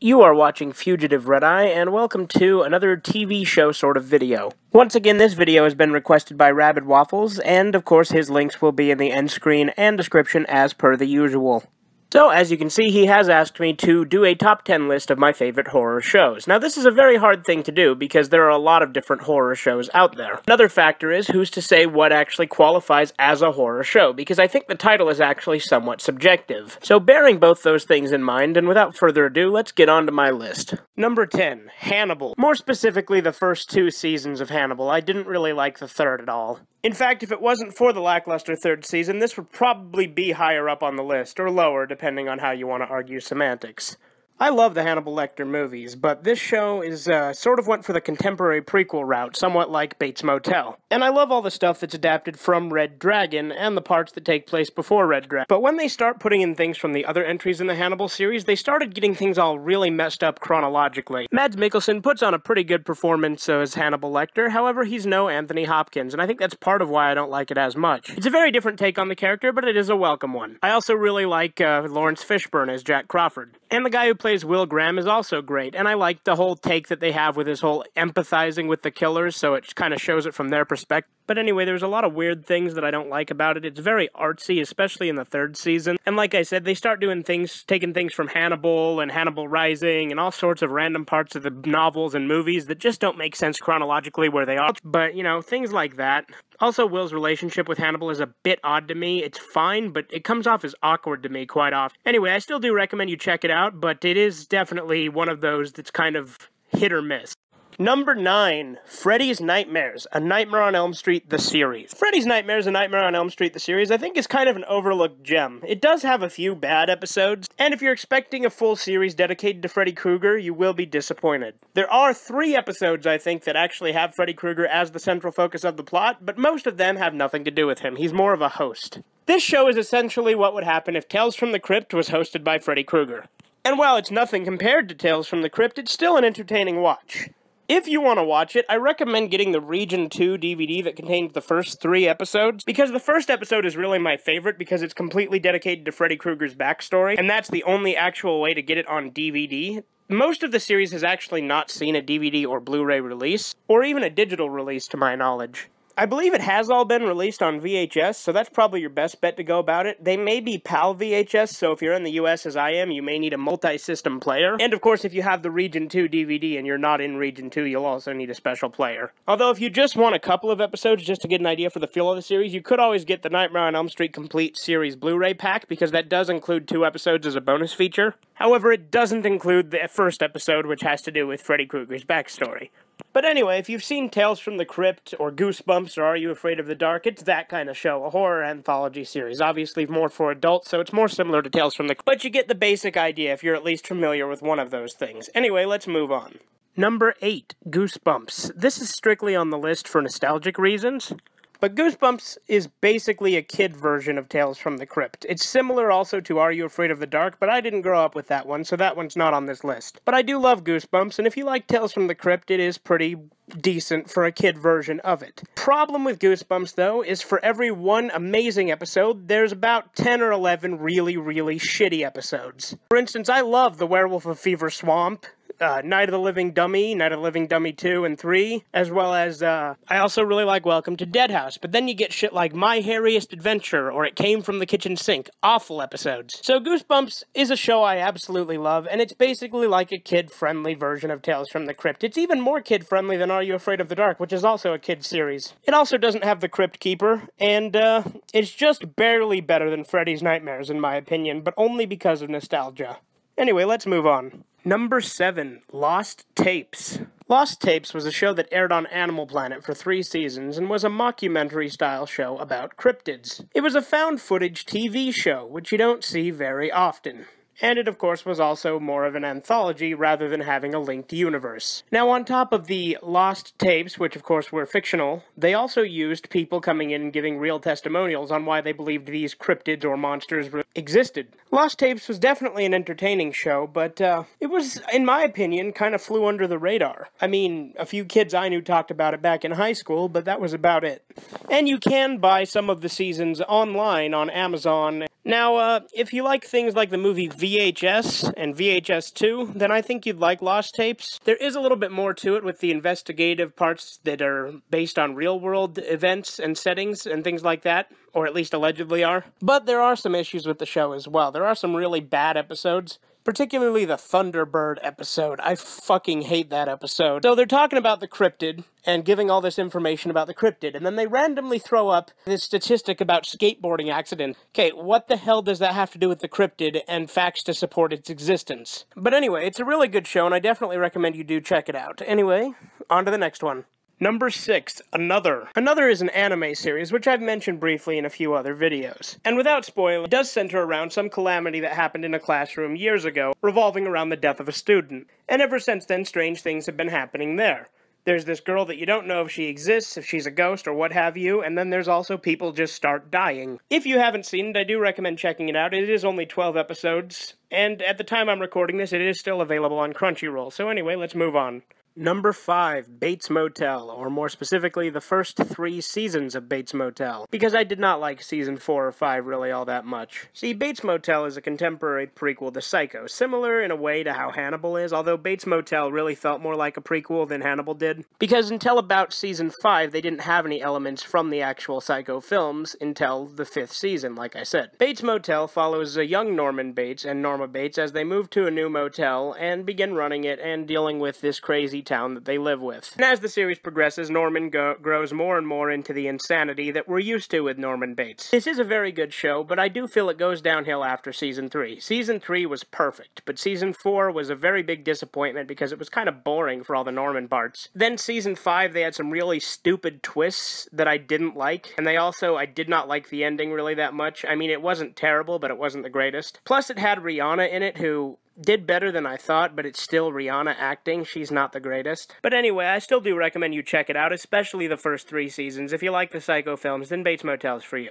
You are watching Fugitive Red Eye, and welcome to another TV show sort of video. Once again, this video has been requested by Rabid Waffles, and of course his links will be in the end screen and description as per the usual. So, as you can see, he has asked me to do a top 10 list of my favorite horror shows. Now, this is a very hard thing to do because there are a lot of different horror shows out there. Another factor is who's to say what actually qualifies as a horror show, because I think the title is actually somewhat subjective. So, bearing both those things in mind, and without further ado, let's get on to my list. Number 10, Hannibal. More specifically, the first two seasons of Hannibal. I didn't really like the third at all. In fact, if it wasn't for the lackluster third season, this would probably be higher up on the list, or lower, depending on how you want to argue semantics. I love the Hannibal Lecter movies, but this show is uh, sort of went for the contemporary prequel route, somewhat like Bates Motel. And I love all the stuff that's adapted from Red Dragon and the parts that take place before Red Dragon. But when they start putting in things from the other entries in the Hannibal series, they started getting things all really messed up chronologically. Mads Mikkelsen puts on a pretty good performance as Hannibal Lecter, however, he's no Anthony Hopkins, and I think that's part of why I don't like it as much. It's a very different take on the character, but it is a welcome one. I also really like uh, Laurence Fishburne as Jack Crawford. And the guy who plays Will Graham is also great. And I like the whole take that they have with his whole empathizing with the killers, so it kind of shows it from their perspective. But anyway, there's a lot of weird things that I don't like about it. It's very artsy, especially in the third season. And like I said, they start doing things, taking things from Hannibal and Hannibal Rising and all sorts of random parts of the novels and movies that just don't make sense chronologically where they are. But, you know, things like that. Also, Will's relationship with Hannibal is a bit odd to me. It's fine, but it comes off as awkward to me quite often. Anyway, I still do recommend you check it out, but it is definitely one of those that's kind of hit or miss. Number 9, Freddy's Nightmares, A Nightmare on Elm Street, the series. Freddy's Nightmares, A Nightmare on Elm Street, the series, I think is kind of an overlooked gem. It does have a few bad episodes, and if you're expecting a full series dedicated to Freddy Krueger, you will be disappointed. There are three episodes, I think, that actually have Freddy Krueger as the central focus of the plot, but most of them have nothing to do with him. He's more of a host. This show is essentially what would happen if Tales from the Crypt was hosted by Freddy Krueger. And while it's nothing compared to Tales from the Crypt, it's still an entertaining watch. If you want to watch it, I recommend getting the Region 2 DVD that contains the first three episodes, because the first episode is really my favorite because it's completely dedicated to Freddy Krueger's backstory, and that's the only actual way to get it on DVD. Most of the series has actually not seen a DVD or Blu-ray release, or even a digital release to my knowledge. I believe it has all been released on VHS, so that's probably your best bet to go about it. They may be PAL VHS, so if you're in the US as I am, you may need a multi-system player. And of course, if you have the Region 2 DVD and you're not in Region 2, you'll also need a special player. Although if you just want a couple of episodes just to get an idea for the feel of the series, you could always get the Nightmare on Elm Street Complete Series Blu-ray pack, because that does include two episodes as a bonus feature. However, it doesn't include the first episode, which has to do with Freddy Krueger's backstory. But anyway, if you've seen Tales from the Crypt or Goosebumps or Are You Afraid of the Dark, it's that kind of show, a horror anthology series. Obviously more for adults, so it's more similar to Tales from the Crypt, but you get the basic idea if you're at least familiar with one of those things. Anyway, let's move on. Number 8, Goosebumps. This is strictly on the list for nostalgic reasons. But Goosebumps is basically a kid version of Tales from the Crypt. It's similar also to Are You Afraid of the Dark, but I didn't grow up with that one, so that one's not on this list. But I do love Goosebumps, and if you like Tales from the Crypt, it is pretty decent for a kid version of it. Problem with Goosebumps, though, is for every one amazing episode, there's about 10 or 11 really, really shitty episodes. For instance, I love The Werewolf of Fever Swamp, uh, Night of the Living Dummy, Night of the Living Dummy 2 and 3, as well as, uh, I also really like Welcome to Deadhouse, but then you get shit like My Hairiest Adventure or It Came from the Kitchen Sink. Awful episodes. So Goosebumps is a show I absolutely love, and it's basically like a kid-friendly version of Tales from the Crypt. It's even more kid-friendly than Are You Afraid of the Dark, which is also a kid series. It also doesn't have the Crypt Keeper, and, uh, it's just barely better than Freddy's Nightmares, in my opinion, but only because of nostalgia. Anyway, let's move on. Number 7, Lost Tapes. Lost Tapes was a show that aired on Animal Planet for three seasons and was a mockumentary style show about cryptids. It was a found footage TV show, which you don't see very often and it of course was also more of an anthology rather than having a linked universe. Now on top of the lost tapes, which of course were fictional, they also used people coming in and giving real testimonials on why they believed these cryptids or monsters existed. Lost Tapes was definitely an entertaining show, but uh, it was, in my opinion, kind of flew under the radar. I mean, a few kids I knew talked about it back in high school, but that was about it. And you can buy some of the seasons online on Amazon Now, uh, if you like things like the movie VHS and VHS 2, then I think you'd like Lost Tapes. There is a little bit more to it with the investigative parts that are based on real world events and settings and things like that, or at least allegedly are. But there are some issues with the show as well. There are some really bad episodes particularly the Thunderbird episode. I fucking hate that episode. So they're talking about the cryptid and giving all this information about the cryptid, and then they randomly throw up this statistic about skateboarding accidents. Okay, what the hell does that have to do with the cryptid and facts to support its existence? But anyway, it's a really good show, and I definitely recommend you do check it out. Anyway, on to the next one. Number 6, Another. Another is an anime series, which I've mentioned briefly in a few other videos. And without spoiling, it does center around some calamity that happened in a classroom years ago, revolving around the death of a student. And ever since then, strange things have been happening there. There's this girl that you don't know if she exists, if she's a ghost, or what have you, and then there's also people just start dying. If you haven't seen it, I do recommend checking it out. It is only 12 episodes, and at the time I'm recording this, it is still available on Crunchyroll. So anyway, let's move on. Number 5, Bates Motel, or more specifically, the first three seasons of Bates Motel, because I did not like season 4 or 5 really all that much. See, Bates Motel is a contemporary prequel to Psycho, similar in a way to how Hannibal is, although Bates Motel really felt more like a prequel than Hannibal did. Because until about season 5, they didn't have any elements from the actual Psycho films until the fifth season, like I said. Bates Motel follows a young Norman Bates and Norma Bates as they move to a new motel and begin running it and dealing with this crazy town that they live with. And as the series progresses, Norman grows more and more into the insanity that we're used to with Norman Bates. This is a very good show, but I do feel it goes downhill after season 3. Season 3 was perfect, but season 4 was a very big disappointment because it was kind of boring for all the Norman parts. Then season 5, they had some really stupid twists that I didn't like, and they also, I did not like the ending really that much. I mean, it wasn't terrible, but it wasn't the greatest. Plus, it had Rihanna in it, who did better than I thought, but it's still Rihanna acting. She's not the greatest. But anyway, I still do recommend you check it out, especially the first three seasons. If you like the Psycho films, then Bates Motel's for you.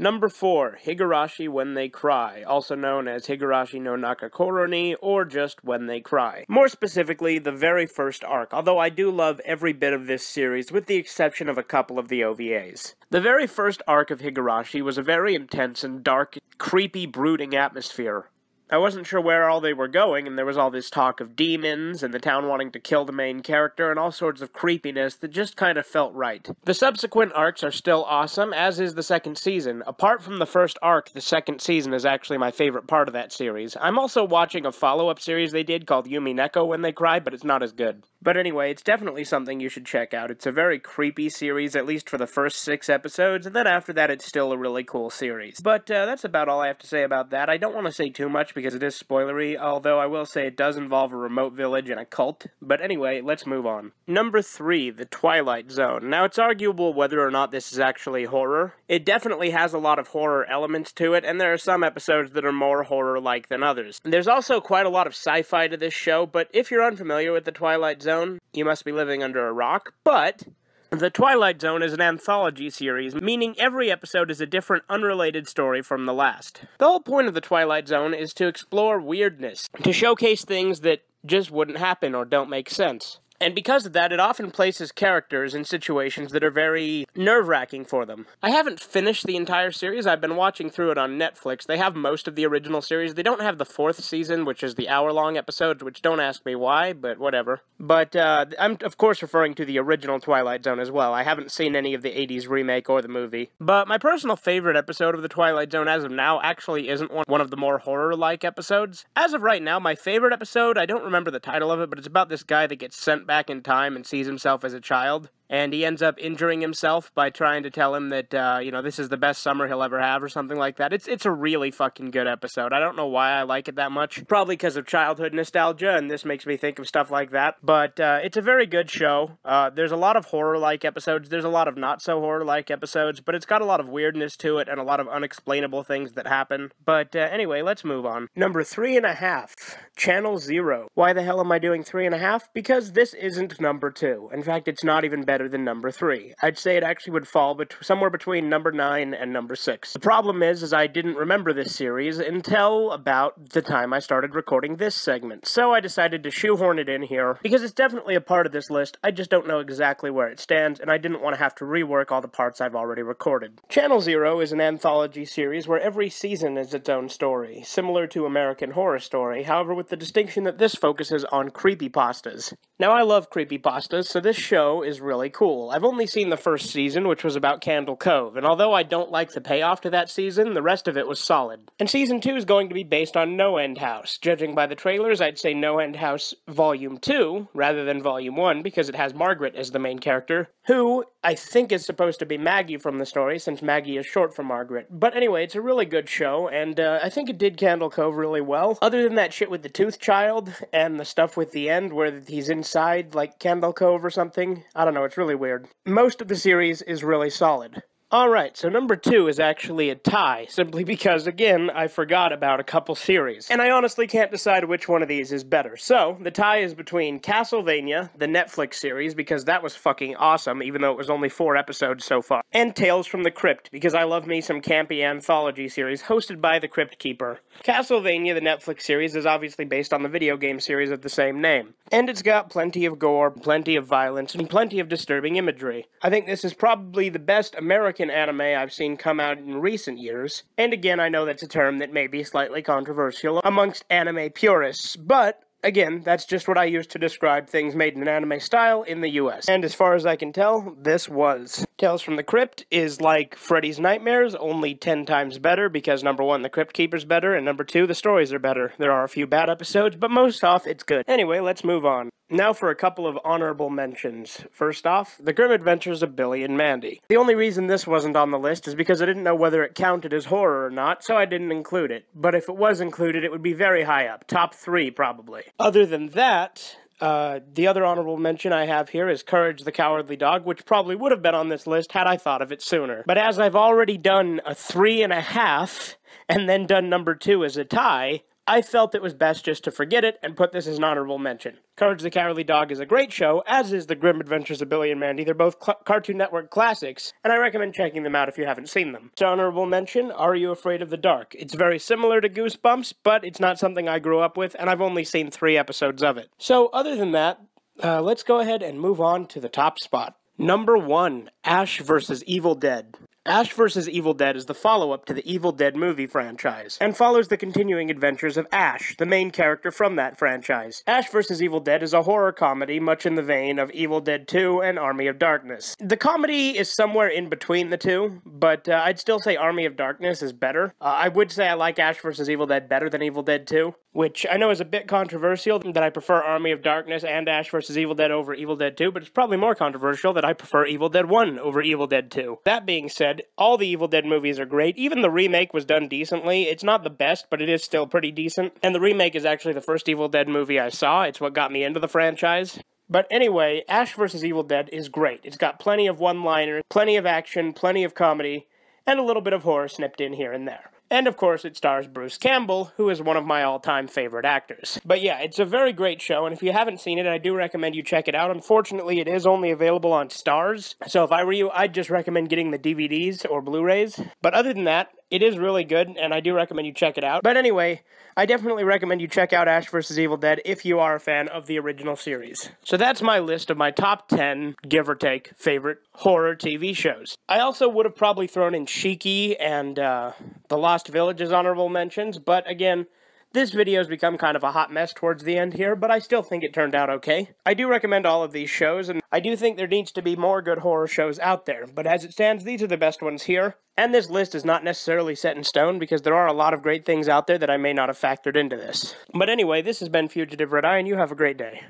Number 4, Higurashi When They Cry, also known as Higurashi no Naku Koro ni, or just When They Cry. More specifically, the very first arc, although I do love every bit of this series, with the exception of a couple of the OVAs. The very first arc of Higurashi was a very intense and dark, creepy, brooding atmosphere. I wasn't sure where all they were going, and there was all this talk of demons and the town wanting to kill the main character and all sorts of creepiness that just kind of felt right. The subsequent arcs are still awesome, as is the second season. Apart from the first arc, the second season is actually my favorite part of that series. I'm also watching a follow-up series they did called Umineko When They Cry, but it's not as good. But anyway, it's definitely something you should check out. It's a very creepy series, at least for the first six episodes, and then after that it's still a really cool series. But uh, that's about all I have to say about that. I don't want to say too much because it is spoilery, although I will say it does involve a remote village and a cult. But anyway, let's move on. Number 3, The Twilight Zone. Now, it's arguable whether or not this is actually horror. It definitely has a lot of horror elements to it, and there are some episodes that are more horror-like than others. There's also quite a lot of sci-fi to this show, but if you're unfamiliar with The Twilight Zone, you must be living under a rock, but the Twilight Zone is an anthology series, meaning every episode is a different, unrelated story from the last. The whole point of the Twilight Zone is to explore weirdness, to showcase things that just wouldn't happen or don't make sense. And because of that, it often places characters in situations that are very nerve-wracking for them. I haven't finished the entire series, I've been watching through it on Netflix. They have most of the original series. They don't have the fourth season, which is the hour-long episodes, which don't ask me why, but whatever. But uh, I'm, of course, referring to the original Twilight Zone as well. I haven't seen any of the 80s remake or the movie. But my personal favorite episode of the Twilight Zone as of now actually isn't one, one of the more horror-like episodes. As of right now, my favorite episode, I don't remember the title of it, but it's about this guy that gets sent back in time and sees himself as a child and he ends up injuring himself by trying to tell him that uh, you know this is the best summer he'll ever have or something like that. It's it's a really fucking good episode. I don't know why I like it that much. Probably because of childhood nostalgia, and this makes me think of stuff like that. But uh, it's a very good show. Uh, there's a lot of horror-like episodes. There's a lot of not so horror-like episodes, but it's got a lot of weirdness to it and a lot of unexplainable things that happen. But uh, anyway, let's move on. Number three and a half, Channel Zero. Why the hell am I doing three and a half? Because this isn't number two. In fact, it's not even better better than number 3. I'd say it actually would fall bet- somewhere between number 9 and number 6. The problem is, is I didn't remember this series until about the time I started recording this segment, so I decided to shoehorn it in here, because it's definitely a part of this list, I just don't know exactly where it stands, and I didn't want to have to rework all the parts I've already recorded. Channel Zero is an anthology series where every season is its own story, similar to American Horror Story, however with the distinction that this focuses on creepypastas. Now I love creepypastas, so this show is really cool. I've only seen the first season, which was about Candle Cove, and although I don't like the payoff to that season, the rest of it was solid. And season 2 is going to be based on No End House. Judging by the trailers, I'd say No End House Volume 2, rather than Volume 1, because it has Margaret as the main character, who I think is supposed to be Maggie from the story, since Maggie is short for Margaret. But anyway, it's a really good show, and uh, I think it did Candle Cove really well. Other than that shit with the Tooth Child, and the stuff with the end where he's inside, like Candle Cove or something, I don't know, it's really weird. Most of the series is really solid. Alright, so number two is actually a tie, simply because, again, I forgot about a couple series. And I honestly can't decide which one of these is better. So, the tie is between Castlevania, the Netflix series, because that was fucking awesome, even though it was only four episodes so far, and Tales from the Crypt, because I love me some campy anthology series hosted by the Crypt Keeper. Castlevania, the Netflix series, is obviously based on the video game series of the same name. And it's got plenty of gore, plenty of violence, and plenty of disturbing imagery. I think this is probably the best American anime I've seen come out in recent years. And again, I know that's a term that may be slightly controversial amongst anime purists, but Again, that's just what I use to describe things made in an anime style in the US. And as far as I can tell, this was. Tales from the Crypt is like Freddy's Nightmares, only 10 times better because number one, the Crypt Keeper's better, and number two, the stories are better. There are a few bad episodes, but most off, it's good. Anyway, let's move on. Now for a couple of honorable mentions. First off, The Grim Adventures of Billy and Mandy. The only reason this wasn't on the list is because I didn't know whether it counted as horror or not, so I didn't include it. But if it was included, it would be very high up. Top three, probably. Other than that, uh, the other honorable mention I have here is Courage the Cowardly Dog, which probably would have been on this list had I thought of it sooner. But as I've already done a three and a half, and then done number two as a tie, I felt it was best just to forget it and put this as an honorable mention. Courage the Cowardly Dog is a great show, as is The Grim Adventures of Billy and Mandy. They're both Cartoon Network classics, and I recommend checking them out if you haven't seen them. So, honorable mention Are You Afraid of the Dark? It's very similar to Goosebumps, but it's not something I grew up with, and I've only seen three episodes of it. So, other than that, uh, let's go ahead and move on to the top spot. Number one Ash vs. Evil Dead. Ash vs. Evil Dead is the follow up to the Evil Dead movie franchise, and follows the continuing adventures of Ash, the main character from that franchise. Ash vs. Evil Dead is a horror comedy much in the vein of Evil Dead 2 and Army of Darkness. The comedy is somewhere in between the two, but uh, I'd still say Army of Darkness is better. Uh, I would say I like Ash vs. Evil Dead better than Evil Dead 2, which I know is a bit controversial that I prefer Army of Darkness and Ash vs. Evil Dead over Evil Dead 2, but it's probably more controversial that I prefer Evil Dead 1 over Evil Dead 2. That being said, all the Evil Dead movies are great. Even the remake was done decently. It's not the best, but it is still pretty decent. And the remake is actually the first Evil Dead movie I saw. It's what got me into the franchise. But anyway, Ash vs. Evil Dead is great. It's got plenty of one liners, plenty of action, plenty of comedy, and a little bit of horror snipped in here and there. And of course, it stars Bruce Campbell, who is one of my all time favorite actors. But yeah, it's a very great show, and if you haven't seen it, I do recommend you check it out. Unfortunately, it is only available on Starz, so if I were you, I'd just recommend getting the DVDs or Blu rays. But other than that, it is really good, and I do recommend you check it out. But anyway, I definitely recommend you check out Ash vs. Evil Dead if you are a fan of the original series. So that's my list of my top 10, give or take, favorite horror TV shows. I also would have probably thrown in Shiki and uh, The Lost Village as honorable mentions, but again, this video has become kind of a hot mess towards the end here, but I still think it turned out okay. I do recommend all of these shows, and I do think there needs to be more good horror shows out there, but as it stands, these are the best ones here. And this list is not necessarily set in stone because there are a lot of great things out there that I may not have factored into this. But anyway, this has been Fugitive Red Eye, and you have a great day.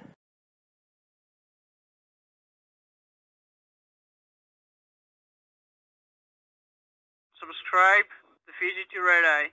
Subscribe to Fugitive Red Eye.